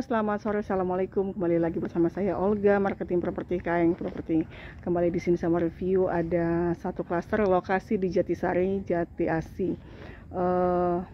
selamat sore. Assalamualaikum. Kembali lagi bersama saya Olga, marketing properti Kaeng Properti. Kembali di sini sama review ada satu klaster lokasi di Jatisari, Jati Asi. Uh,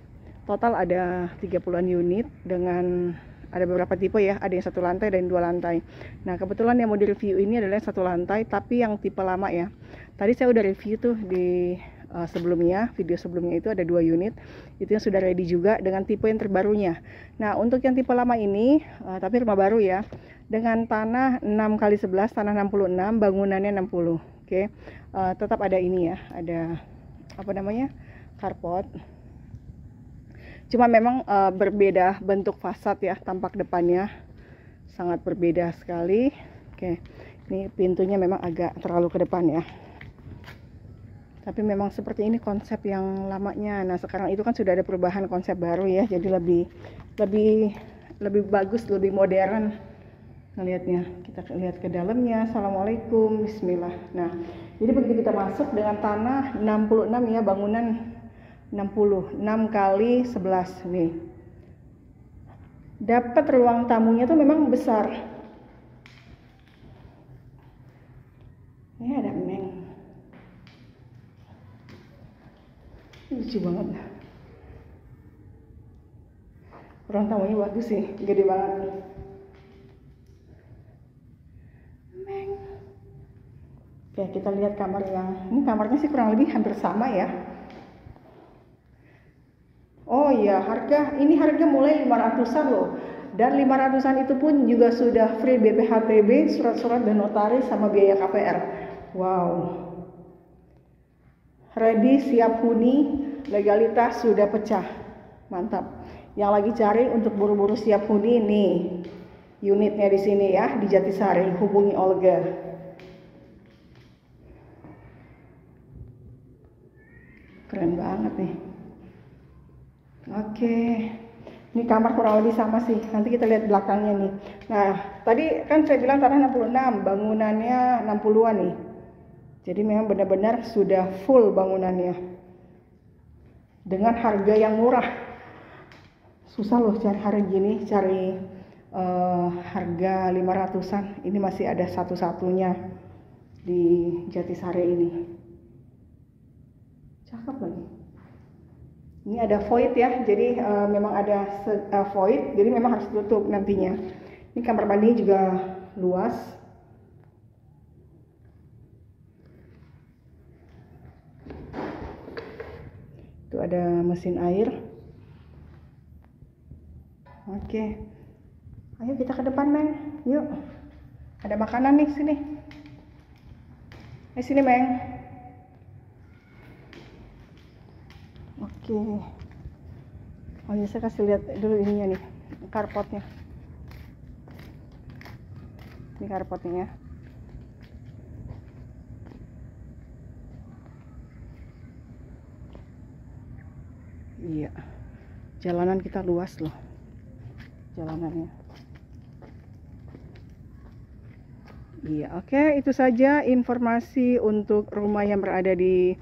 total ada 30-an unit dengan ada beberapa tipe ya, ada yang satu lantai dan dua lantai. Nah, kebetulan yang mau di review ini adalah satu lantai tapi yang tipe lama ya. Tadi saya udah review tuh di uh, sebelumnya, video sebelumnya itu ada dua unit, itu yang sudah ready juga dengan tipe yang terbarunya. Nah, untuk yang tipe lama ini, uh, tapi rumah baru ya, dengan tanah 6 kali 11 tanah 66, bangunannya 60. Oke, okay. uh, tetap ada ini ya, ada apa namanya carport. Cuma memang uh, berbeda bentuk fasad ya, tampak depannya sangat berbeda sekali. Oke, okay. ini pintunya memang agak terlalu ke depan ya tapi memang seperti ini konsep yang lamanya. Nah sekarang itu kan sudah ada perubahan konsep baru ya jadi lebih lebih lebih bagus lebih modern ngelihatnya. Kita lihat ke dalamnya. Assalamualaikum. Bismillah. Nah jadi begitu kita masuk dengan tanah 66 ya bangunan 60 6 kali 11 nih. Dapat ruang tamunya tuh memang besar ini ada meng lucu banget. Ruang tamunya bagus sih gede banget. Meng. oke kita lihat kamar yang ini kamarnya sih kurang lebih hampir sama ya. Oh iya harga ini harga mulai 500an loh. Dan 500an itu pun juga sudah free BPHTB surat-surat dan notaris sama biaya KPR wow. Ready siap huni legalitas sudah pecah. Mantap. Yang lagi cari untuk buru-buru siap huni nih. Unitnya di sini ya di Jatisari. Hubungi Olga. Keren banget nih. Oke. Ini kamar kurang lebih sama sih. Nanti kita lihat belakangnya nih. Nah tadi kan saya bilang tanah 66 bangunannya 60-an nih. Jadi memang benar-benar sudah full bangunannya. Dengan harga yang murah. Susah loh cari hari gini, cari uh, harga 500-an. Ini masih ada satu-satunya di Jatisari ini. Cakep lagi. Ini ada void ya, jadi uh, memang ada uh, void, jadi memang harus tutup nantinya. Ini kamar mandi juga luas, itu ada mesin air. Oke. Ayo kita ke depan Meng. Yuk. Ada makanan nih sini. Eh sini Meng. Oke. Oh ya saya kasih lihat dulu ininya nih karpotnya ini karpotnya ya iya. Jalanan kita luas loh. Jalanannya. Iya oke. Okay, itu saja informasi untuk rumah yang berada di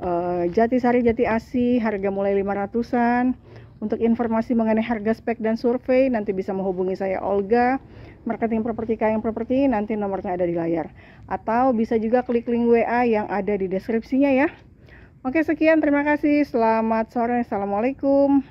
uh, Jatisari Jati Asi harga mulai 500an untuk informasi mengenai harga spek dan survei nanti bisa menghubungi saya Olga. Marketing properti kayang properti nanti nomornya ada di layar. Atau bisa juga klik link WA yang ada di deskripsinya ya Oke sekian. Terima kasih. Selamat sore. Assalamualaikum